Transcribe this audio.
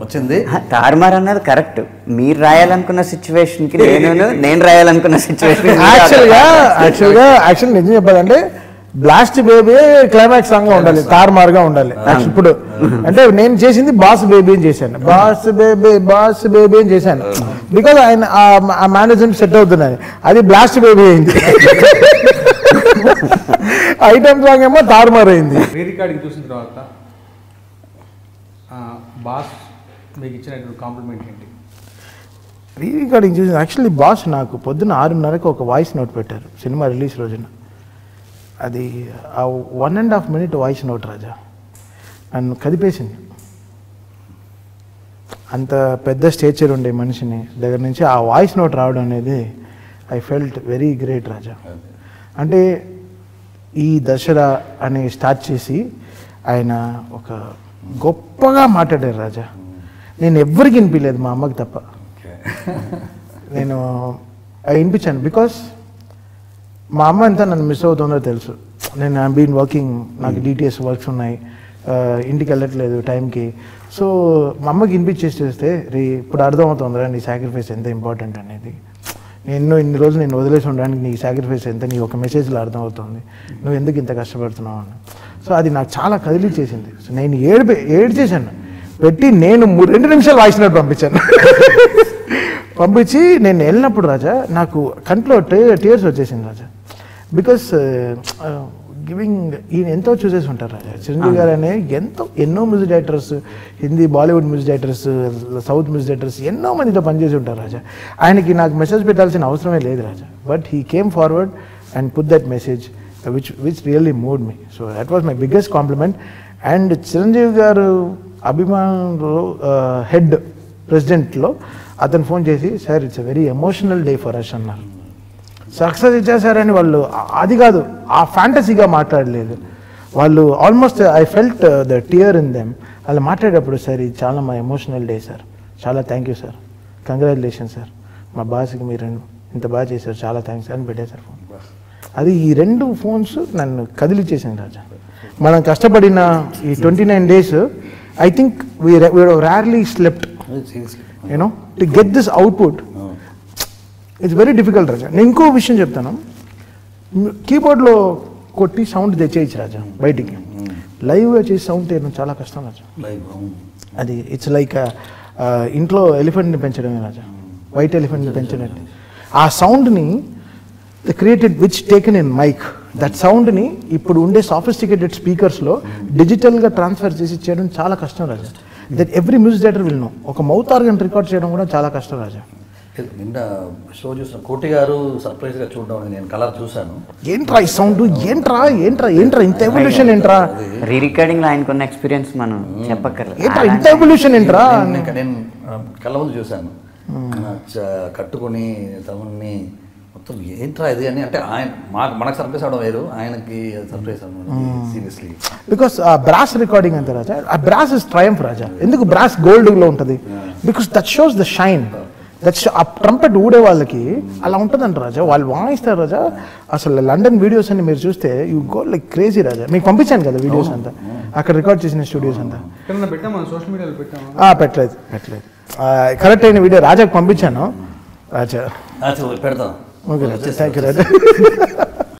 వచ్చింది? తారుమార్ అన్నది కరెక్ట్ మీరు రాయాలనుకున్న సిచ్యువేషన్కి నేను నేను రాయాలనుకున్న సిచ్యువేషన్ యాక్చువల్గా యాక్చువల్గా యాక్చువల్ నిజం చెప్పాలంటే బ్లాస్ట్ బేబీ క్లైమాక్స్ సాంగ్గా ఉండాలి తారుమారుగా ఉండాలి. ఇప్పుడు అంటే నేను చేసింది బాస్ బేబీ అని చేశాను. బాస్ బేబీ బాస్ బేబీ అని చేశాను. బికాజ్ ఆయన ఆ- మేనేజ్మెంట్ సెట్ అవుతున్నాయి అది బ్లాస్ట్ బేబీ అయింది. ఐటమ్ సాంగ్ ఏమో తారుమారు అయింది. చూసిన తర్వాత ఆ, బాస్ మీకు ఇచ్చినటువంటి కాంప్లిమెంట్ ఏంటి? రీ రికార్డింగ్ చూసి యాక్చువల్లీ బాస్ నాకు పొద్దున్న ఆరున్నరకు ఒక వాయిస్ నోట్ పెట్టారు సినిమా రిలీజ్ రోజున. అది ఆ one and half minute voice note Raja. నన్ను కదిపేసింది. అంత పెద్ద స్టేచర్ ఉండే మనిషిని దగ్గర నుంచి ఆ వాయిస్ నోట్ రావడం అనేది I felt very great Raja. అంటే ఈ దసరా అని స్టార్ట్ చేసి ఆయన ఒక గొప్పగా మాట్లాడారు రాజా. నేను ఎవ్వరికి వినిపించలేదు మా అమ్మకి తప్ప. నేను వినిపించాను బికాస్ మా అమ్మ ఎంత నన్ను మిస్ అవుతుందో తెలుసు. నేను ఐ బీన్ వర్కింగ్ నాకు డిటిఎస్ వర్క్స్ ఉన్నాయి. ఆ, ఇంటికి వెళ్ళట్లేదు టైంకి. సో మా అమ్మకి వినిపించేసి చేస్తే రే ఇప్పుడు అర్థమవుతుందిరా నీ సాక్రిఫైస్ ఎంత ఇంపార్టెంట్ అనేది. నేను ఇన్ని రోజులు నేను వదిలేసి ఉండడానికి నీ సాక్రిఫైస్ ఎంత నీ ఒక మెసేజ్లో అర్థమవుతుంది. నువ్వు ఎందుకు ఇంత కష్టపడుతున్నావు అని. సో అది నాకు చాలా కదిలి చేసింది సో నేను ఏడు ఏడు చేశాను పెట్టి నేను రెండు నిమిషాలు వాయిస్ నోట్ పంపించాను. పంపించి నేను వెళ్ళినప్పుడు రాజా నాకు కంట్లో టీయర్స్ వచ్చేసింది రాజా. బికాస్ గివింగ్ ఈయన ఎంతో చూసేసి ఉంటారు రాజా. చిరంజీవి గారు అనే ఎంతో ఎన్నో music directors Hindi Bollywood music directors south music directors ఎన్నో మందితో పనిచేసి ఉంటారు రాజా. ఆయనకి నాకు మెసేజ్ పెట్టాల్సిన అవసరమే లేదు Raja. But he came forward and put that message which which really moved me so that was my biggest compliment and Chiranjeevi గారు అభిమానులు హెడ్ ప్రెసిడెంట్లో అతను ఫోన్ చేసి sir it's very emotional day for us అన్నారు. Success ఇచ్చేసారని వాళ్ళు అది కాదు ఆ ఫ్యాంటసీగా మాట్లాడలేదు. వాళ్ళు almost I felt the tear in them వాళ్ళు మాట్లాడేటప్పుడు సార్ ఇది చాలా మా ఎమోషనల్ డే సార్ చాలా thank you sir congratulation sir మా బాస్కి మీరు ఇంత బాగా చేశారు చాలా థ్యాంక్స్ అని పెట్టేశారు ఫోన్ అది ఈ రెండు ఫోన్స్ నన్ను కదిలిచ్చేసింది రాజా. మనం కష్టపడిన ఈ twenty nine days I think we rarely slept seriously you know to get this output it's very difficult Raja నేను ఇంకో విషయం చెప్తాను. కీబోర్డ్లో కొట్టి సౌండ్ తెచ్చేయచ్చు రాజా బయటికి. లైవ్గా చేసి సౌండ్ తీయడం చాలా కష్టం రాజా అది ఇట్స్ లైక్ ఇంట్లో ఎలిఫెంట్ని పెంచడమే రాజా వైట్ ఎలిఫెంట్ని పెంచడం. ఆ సౌండ్ని the created which taken in mic that సౌండ్ని ఇప్పుడు ఉండే సాఫిస్టికేటెడ్ స్పీకర్స్లో డిజిటల్గా ట్రాన్స్ఫర్ చేసి చేయడం చాలా కష్టం Raja. That every music director will know ఒక మౌత్ ఆర్గన్ రికార్డ్ చేయడం కూడా చాలా కష్టం రాజా. నిన్న షో చూసిన కోటి గారు సర్ప్రైజ్గా చూడడం నేను కలర్ చూశాను. ఏంట్రా ఈ సౌండ్ ఏంట్రా? ఏంట్రా? ఏంట్రా? ఇంత ఎవల్యూషన్ ఏంట్రా? రీ రికార్డింగ్లో ఆయనకున్న ఎక్స్పీరియన్స్ మనం చెప్పక్కర్లేదు. ఏంట్రా? ఇంత ఎవల్యూషన్ ఏంట్రా? నేను కళ్ళ ముందు చూశాను. కట్టుకొని తమని మొత్తం ఏంట్రా ఇది అని అంటే ఆయన మాకు మనకు సర్ప్రైజ్ అవడం వేరు ఆయనకి సర్ప్రైజ్ అవ్వడం సీరియస్లీ. బికాస్ ఆ బ్రాస్ రికార్డింగ్ అంతే రాజా. ఆ బ్రాస్ ఇస్ ట్రయంఫ్ రాజా. ఎందుకు బ్రాస్ గోల్డ్లో ఉంటుంది? Because that shows the shine that ఆ ట్రంపెట్ ఊడే వాళ్ళకి అలా ఉంటుందంట రాజా. వాళ్ళు వాయిస్తారు రాజా. అసలు లండన్ వీడియోస్ అన్ని మీరు చూస్తే you go like crazy Raja. మీకు పంపించాను కదా వీడియోస్ అంతా. అక్కడ రికార్డ్ చేసిన స్టూడియోస్ అంతా. పెట్టలేదు. పెట్టలేదు. కరెక్ట్ అయిన వీడియో రాజాకి పంపించాను. రాజా. పెడతాం okay Raja thank you Raja